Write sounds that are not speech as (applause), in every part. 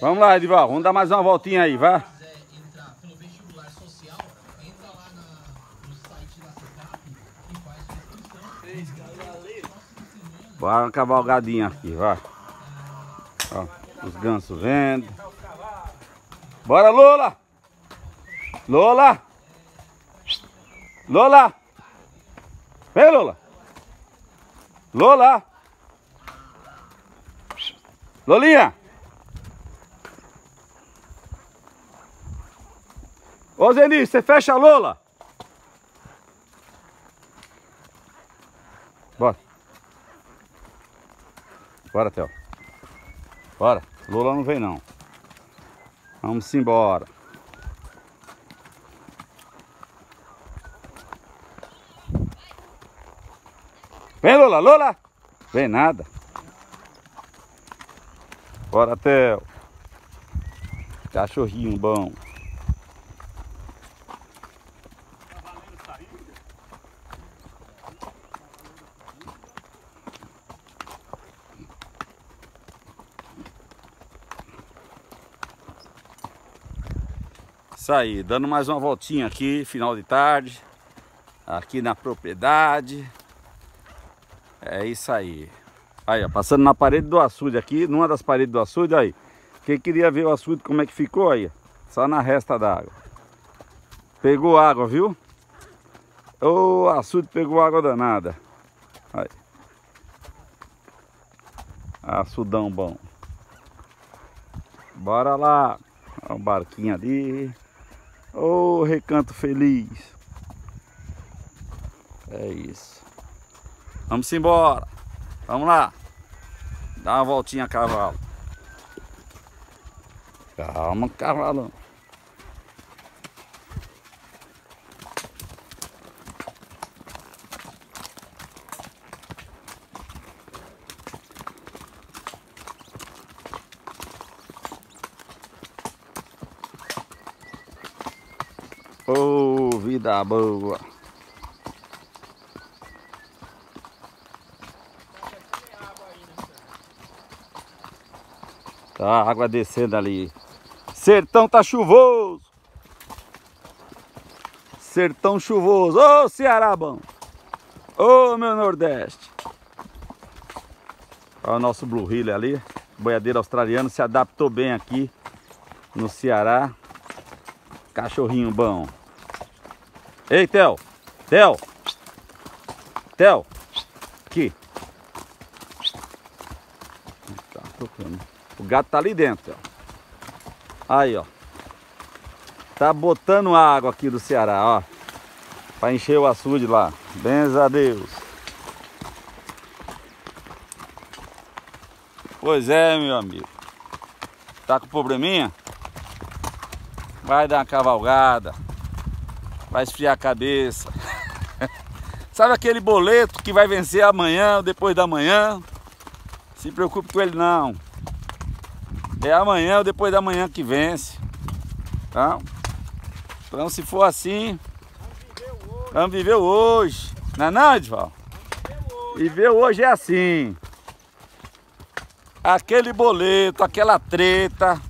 Vamos lá, Edival, vamos dar mais uma voltinha aí, vai. Bora uma cavalgadinha aqui, vai. Ó, os gansos vendo. Bora, Lola! Lola! Lola! Vem, Lola! Lola! Lolinha! Ô Zeni, você fecha a Lola? Bora. Bora, Theo. Bora. Lola não vem não. Vamos embora. Vem, Lola. Lola. Vem nada. Bora, Theo. Cachorrinho bom. Isso aí, dando mais uma voltinha aqui, final de tarde, aqui na propriedade. É isso aí. Aí, ó, passando na parede do açude aqui, numa das paredes do açude, aí. Quem queria ver o açude como é que ficou aí, só na resta d'água. Pegou água, viu? O açude pegou água danada. Aí. Açudão bom. Bora lá. Olha o barquinho ali. Ô oh, recanto feliz. É isso. Vamos embora. Vamos lá. Dá uma voltinha a cavalo. Calma, cavalo. Oh, vida boa. Tá água descendo ali. Sertão tá chuvoso. Sertão chuvoso. Ô, oh, Ceará bom. Ô, oh, meu Nordeste. Olha o nosso Blue Hill ali. Boiadeiro australiano se adaptou bem aqui no Ceará. Cachorrinho bom. Ei, Theo. Theo. Theo. Aqui. Tá. O gato tá ali dentro, ó. Aí, ó. Tá botando água aqui do Ceará, ó. Pra encher o açude lá. Benza a Deus. Pois é, meu amigo. Tá com probleminha? Vai dar uma cavalgada. Vai esfriar a cabeça. (laughs) Sabe aquele boleto que vai vencer amanhã ou depois da manhã? Se preocupe com ele não. É amanhã ou depois da manhã que vence. Tá? Então se for assim, vamos viver hoje. Não é não? Viver hoje é assim. Aquele boleto, aquela treta,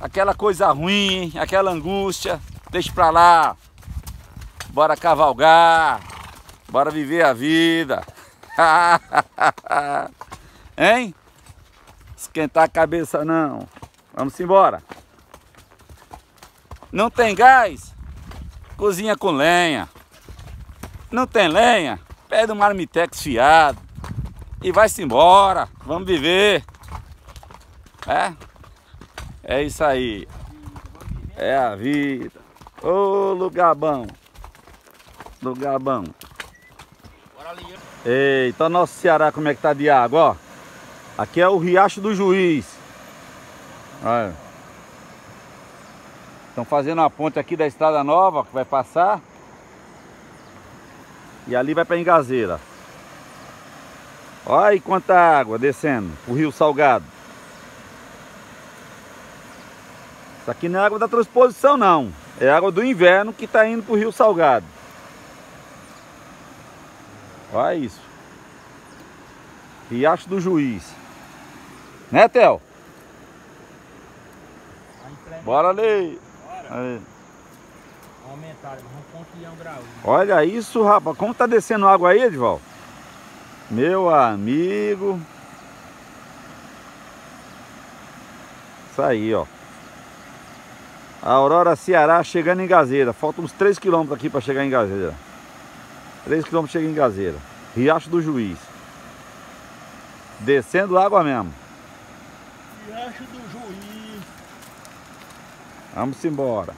aquela coisa ruim, aquela angústia, deixa pra lá. Bora cavalgar, bora viver a vida. (laughs) hein? Esquentar a cabeça não. Vamos embora. Não tem gás? Cozinha com lenha. Não tem lenha? Pede um marmitex fiado. E vai-se embora. Vamos viver. É? É isso aí. É a vida. Ô lugar bom. Lugar bom. Eita, nosso Ceará como é que tá de água, ó. Aqui é o Riacho do Juiz. Olha. Estão fazendo a ponte aqui da estrada nova que vai passar. E ali vai para Engazeira. Olha aí quanta água descendo o Rio Salgado. Isso aqui não é água da transposição não. É água do inverno que está indo para o Rio Salgado. Olha isso. Riacho do Juiz. Né, Theo? Bora ali. Bora. Aí. Olha isso, rapaz. Como tá descendo água aí, Edval? Meu amigo. Isso aí, ó. A Aurora Ceará chegando em Gazeira. Falta uns 3 km aqui para chegar em Gazeira. 3 km chega em Gazeira. Riacho do Juiz. Descendo água mesmo. Riacho do Juiz. Vamos embora.